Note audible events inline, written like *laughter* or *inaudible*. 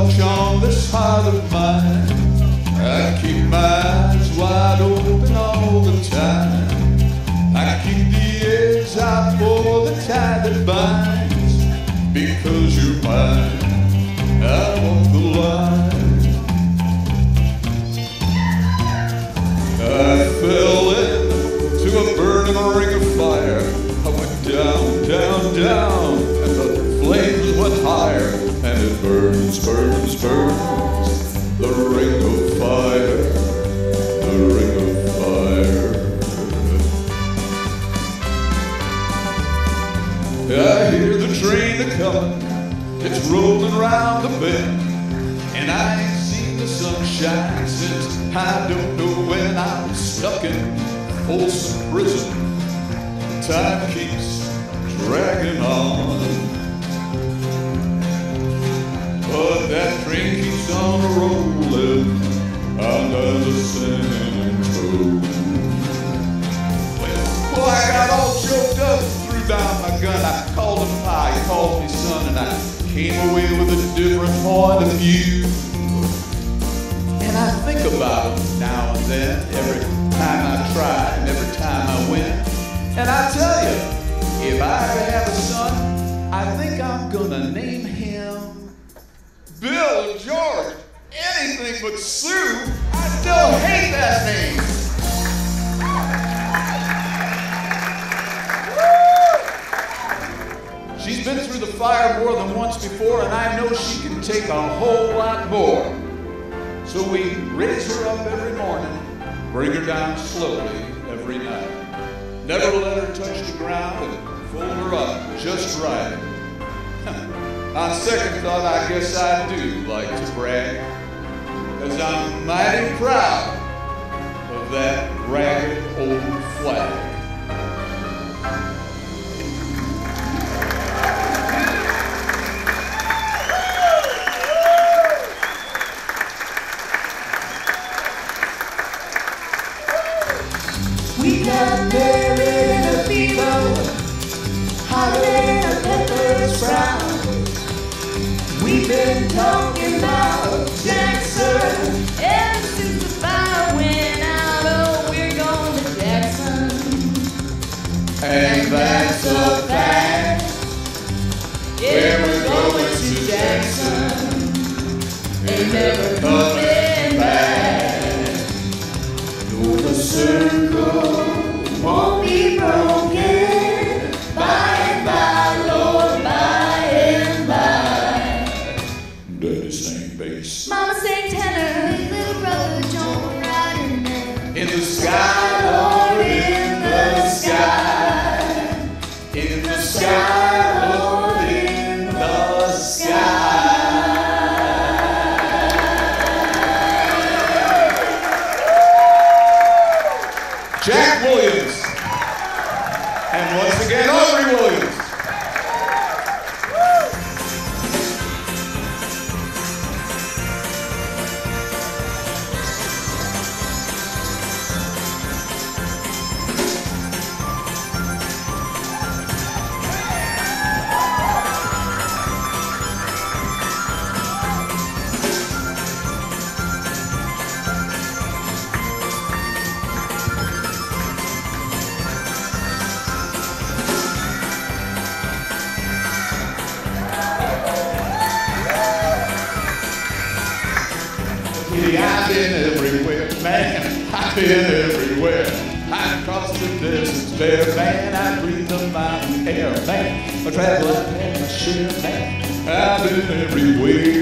couch on this heart of mine. I keep my eyes burns, burns, burns. The ring of fire, the ring of fire. I hear the train a coming, it's rolling round the bend, and I ain't seen the sunshine since I don't know when I was stuck in Folsom Prison. Time keeps dragging on. Train keeps on rolling under the Central. Well, I got all choked up, threw down my gun. I called him pa, he called me son, and I came away with a different point of view. And I think about him now and then, every time I try and every time I win. And I tell you, if I ever have more than once before, and I know she can take a whole lot more. So we raise her up every morning, bring her down slowly every night. Never let her touch the ground and fold her up just right. *laughs* On second thought, I guess I do like to brag, because I'm mighty proud of that ragged old flag. We've been talking about Jackson Ever since the fire went out, oh, we're going to Jackson. And that's a fact. Yeah, we're going to Jackson. Never coming back. Though the circle won't be broken Jack Williams. And once again, Audrey Williams. Been everywhere, man. I've been everywhere. I've crossed the deserts bare, man. I breathe the mountain air, man. I travel, I've had my share, man. I've been everywhere.